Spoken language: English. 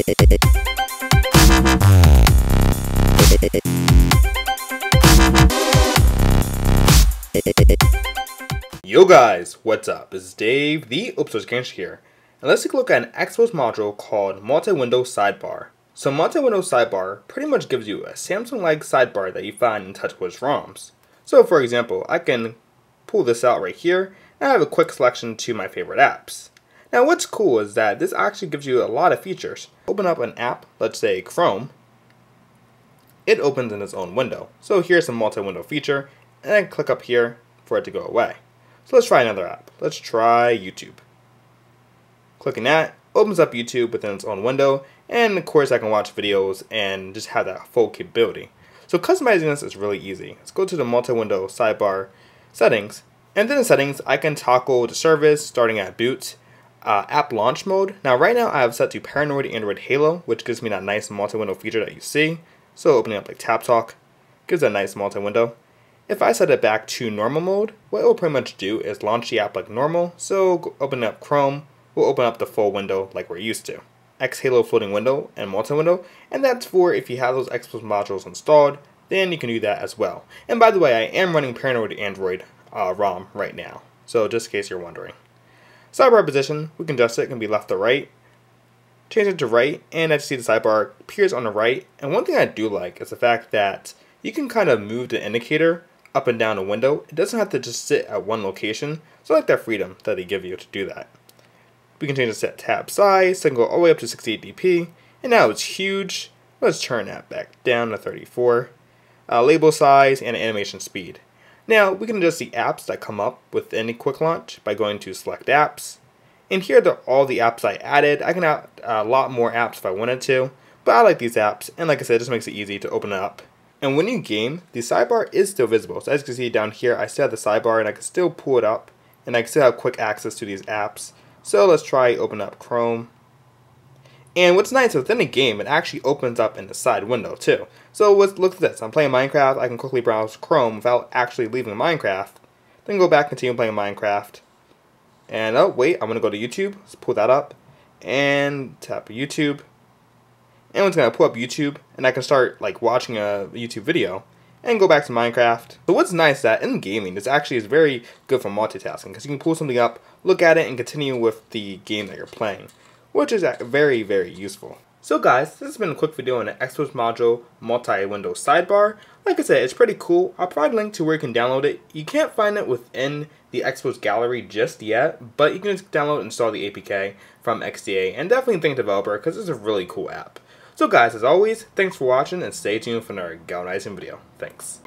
Yo guys, what's up? Is Dave, the Open Source here, and let's take a look at an Xposed module called Multi-Window Sidebar. So Multi-Window Sidebar pretty much gives you a Samsung-like sidebar that you find in TouchWiz ROMs. So for example, I can pull this out right here, and I have a quick selection to my favorite apps. Now what's cool is that this actually gives you a lot of features. Open up an app, let's say Chrome, it opens in its own window. So here's a multi-window feature, and I click up here for it to go away. So let's try another app. Let's try YouTube. Clicking that opens up YouTube within its own window, and of course I can watch videos and just have that full capability. So customizing this is really easy. Let's go to the multi-window sidebar settings, and then in settings I can toggle the service starting at boot, uh, app launch mode. Now right now I have set to Paranoid Android Halo, which gives me that nice multi-window feature that you see. So opening up like Tapatalk gives a nice multi-window. If I set it back to normal mode, what it will pretty much do is launch the app like normal, so open up Chrome, will open up the full window like we're used to. X Halo floating window and multi-window, and that's for if you have those Xposed modules installed, then you can do that as well. And by the way, I am running Paranoid Android uh, ROM right now, so just in case you're wondering. Sidebar position, we can adjust it, it can be left to right. Change it to right, and as you see the sidebar appears on the right. And one thing I do like is the fact that you can kind of move the indicator up and down a window. It doesn't have to just sit at one location, so I like that freedom that they give you to do that. We can change the set tab size, so I can go all the way up to 68 dp, and now it's huge. Let's turn that back down to 34. Uh, label size and animation speed. Now, we can adjust the apps that come up with any quick launch by going to select apps. And here are all the apps I added. I can add a lot more apps if I wanted to, but I like these apps, and like I said, it just makes it easy to open it up and when you game, the sidebar is still visible. So as you can see down here, I still have the sidebar and I can still pull it up and I can still have quick access to these apps. So let's try open up Chrome. And what's nice within the game, it actually opens up in the side window too. So let's look at this. I'm playing Minecraft. I can quickly browse Chrome without actually leaving Minecraft. Then go back continue playing Minecraft. And oh wait, I'm gonna go to YouTube. Let's pull that up and tap YouTube and it's gonna pull up YouTube and I can start like watching a YouTube video and go back to Minecraft. So what's nice that in gaming, this actually is very good for multitasking because you can pull something up, look at it, and continue with the game that you're playing, which is uh, very, very useful. So guys, this has been a quick video on the Xposed module multi-window sidebar. Like I said, it's pretty cool. I'll provide a link to where you can download it. You can't find it within the Xposed gallery just yet, but you can just download and install the APK from XDA and definitely thank developer because it's a really cool app. So guys, as always, thanks for watching and stay tuned for another galvanizing video. Thanks.